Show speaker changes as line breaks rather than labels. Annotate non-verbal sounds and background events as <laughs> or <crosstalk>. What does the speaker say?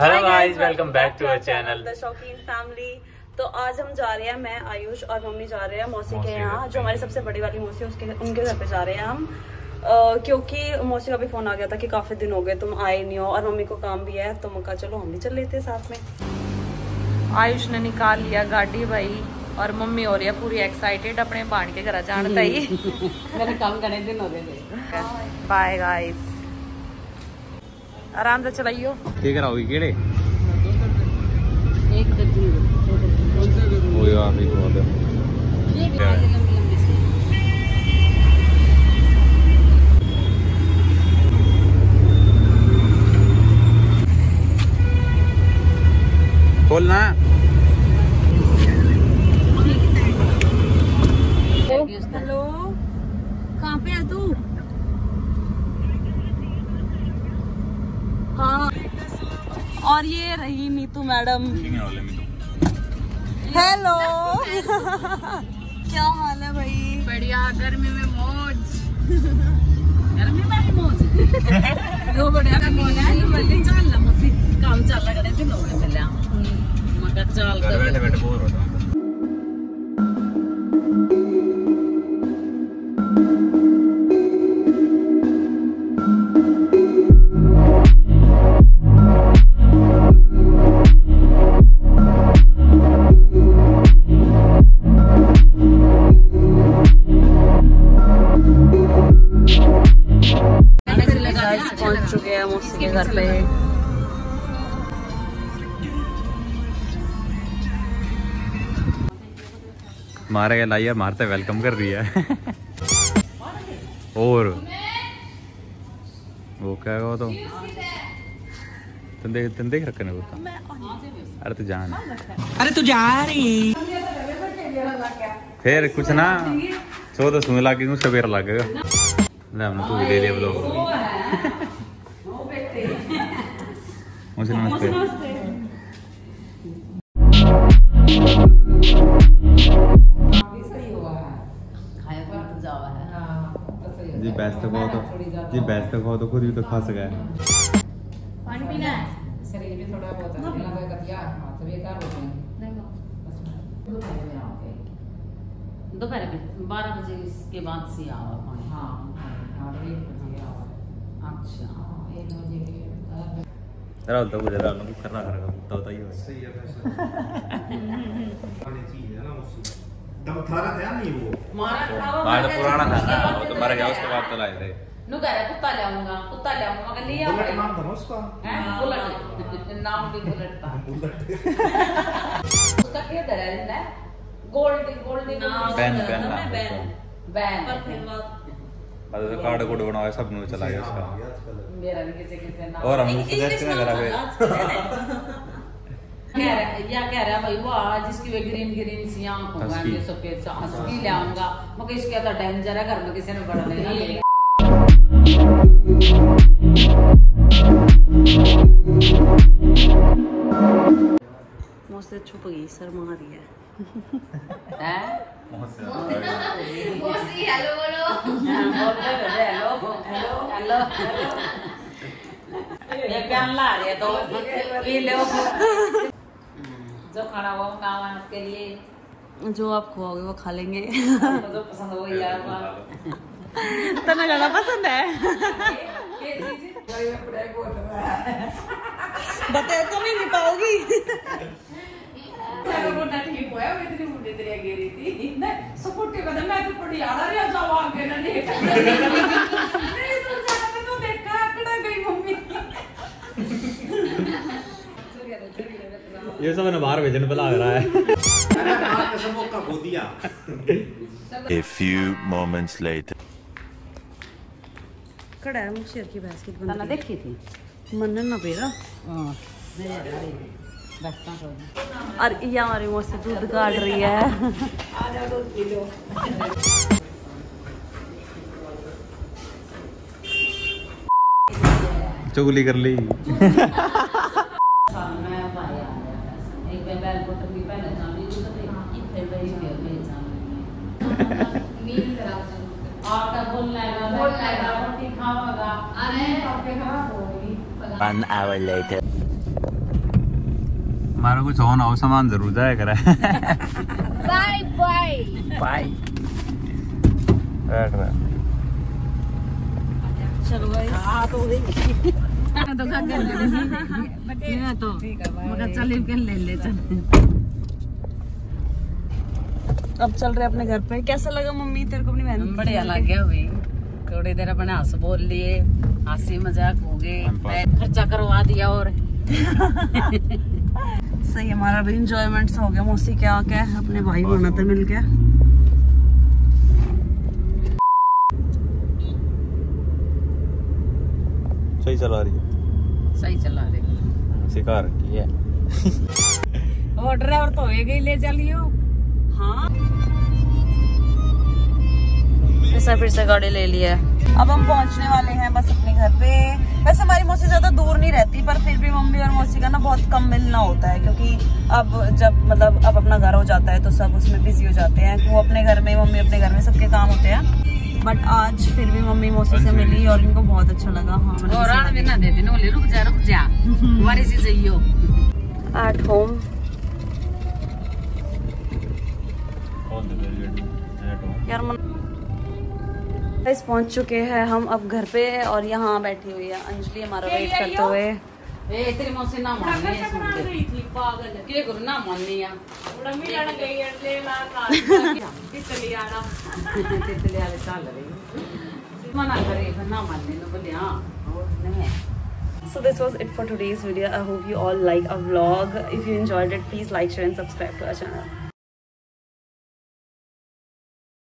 Hello guys welcome back to
our
channel
the Shaukeen family तो आज हम जा रहे हैं मैं आयुष और मम्मी जा रहे हैं मौसी
मौसी
के यहाँ जो हमारी सबसे बड़ी वाली मौसी उसके उनके घर पे जा रहे हैं हम। अ, क्योंकि मौसी का भी फ़ोन आ गया था कि काफ़ी दिन हो गए तुम आए नहीं हो और मम्मी को काम भी है तो मैं कहा चलो हम भी चल लेते हैं साथ में.
आयुष ने निकाल लिया गाड़ी भाई और मम्मी हो रही है पूरी एक्साइटेड अपने बाण के घर जाने ही
मेरे काम करने दिन हो गए
बाय गाइस आराम से चलाइयो।
ठीक रहोगी केड़े?
एक दर्जन
वो यार नहीं बोल खोलना।
और ये रही नीतू मैडम। हेलो क्या हाल है भाई?
बढ़िया गर्मी में मौज।
गर्मी में मौज। दो बढ़िया चल मुझे काम चल रहा है दिन हो गए चलिया मगर चल
कर बैठे बैठे बोर हो हूँ
पहुँच चुके हैं मौसी के घर पे।
मारे गया लाइया मारते वेलकम कर दिया। और? वो क्या है वो तो? तुम देख रखे वो तो अरे तू जान।
अरे तू जा रही।
फिर कुछ ना सो तो सुन लग गई सवेर लगेगा ले हमने तू ले लिया ब्लॉग। मुझे नमस्ते। जी बैस तक हो तो जी बैस हो तो खुद भी तो खा सका है?
शरीर में थोड़ा बहुत तो हाँ तो बेकार हो
दोपहर में बारह बजे के बाद से आओ पानी
हाँ हाँ बजे आओ।
अच्छा।
हाँ बजे के
राहुल तो मुझे राहुल को करना करेगा तो होता ही हो सही
दम थारा था नहीं वो
मारा
बाहर तो पुराना था ना वो तो मर गया उसके बाद तो लाए थे
नु कह रहा कुत्ता लाऊँगा कुत्ता लाऊँगा मगर लिया
बुलेट नाम था ना उसका
हैं बुलेट नाम भी बुलेट था
बुलेट
उसका क्या डर है ना गोल्ड गोल्ड
बैन बैन नाम था
बैन
पर फिर बाद
कार्ड कोड बनाया सब नु चला गया उसका
मेरा भी किसी किसी नाम
और हम सजेस्ट ना करा फिर
कह रहा या कह रहा भाई वो आज इसकी वे ग्रीन ग्रीन सी आँख होगा। ये सफ़ेद सा हस्की लाऊँगा मगर इसके तो डेंजर है घर में किसी ने बड़ा नहीं
मौसी छुप गई सर मार रही है
है
हेलो बोलो
हेलो हेलो ये प्यान ला रही तो पी लो जो खाना वो है लिए
जो आप खुआओगे वो खा लेंगे।
जो पसंद हो
तना ज़्यादा पसंद है।
ये चीज़
बता तो नहीं पाओगी।
तेरा वो नट ही पोया मैं तेरी मुंडे तेरी गिरी थी। रहा है जाओ आगे ना नहीं नहीं तो जाने तो देखा गई मम्मी।
ये सबने बाहर भेजने पे लग रहा है।
A few moments later.
कड़ा है मुझे की
तना
बंद
देखी थी?
मनन ना पेरा
हाँ। नहीं तो
और यहाँ हमारी मौसी दूध काट रही है
चुगली कर ली
One hour later.
मारो कुछ ऑन आओ सामान ज़रूर जाया करा।
बाय बाय
बाय बैठ रहा।
चलो गाइस
हाँ तो वही। मैं तो खा के ले तो मगर चल के ले ले चल।
अब चल रहे अपने घर पे। कैसा लगा मम्मी? तेरे को अपनी बहन?
बढ़िया लग गया हुई थोड़ी देर अपने हंस बोल लिए। हँसी मज़ाक हो गए। खर्चा करवा दिया और। <laughs>
सही हमारा भी इंजॉयमेंट हो गया। मौसी क्या क्या अपने भाई बनाते मिल के।
सही चला रही है।
सही चला रही
सिखा रखी है। <laughs>
और ड्राइवर तो हो गई ले चलियो
हाँ।
ऐसा फिर से गाड़ी ले लिया
अब हम पहुँचने वाले हैं बस अपने घर पे। वैसे हमारी मौसी ज़्यादा दूर नहीं रहती पर फिर भी मम्मी और मौसी का ना बहुत कम मिलना होता है क्योंकि अब जब मतलब अब अपना घर हो जाता है तो सब उसमें बिज़ी हो जाते हैं। वो अपने घर में मम्मी अपने घर में सबके काम होते हैं। बट आज फिर भी मम्मी मौसी से मिली और इनको बहुत अच्छा लगा। हाँ
ना दे देने बोले रुक जा रुक जा। <laughs> हमारी सी जाइयो
एट होम यार मन गाइस पहुँच चुके हैं। हम अब घर पे और यहाँ बैठी हुई है। अंजलि हमारा वेट करते हुए।
ए तेरी मौसी ना माननी है सुन के।
पागल
के गुरु ना माननी है?
बड़ा मिलण गई है ले ला <laughs> तितली आड़ा
तितली वाले चल रही मना करे ना मानने नो बोले हाँ और नहीं
So this was it for today's video. I hope you all like our vlog. If you enjoyed it, please like, share and subscribe to our channel.